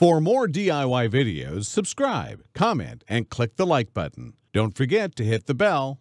For more DIY videos, subscribe, comment, and click the like button. Don't forget to hit the bell.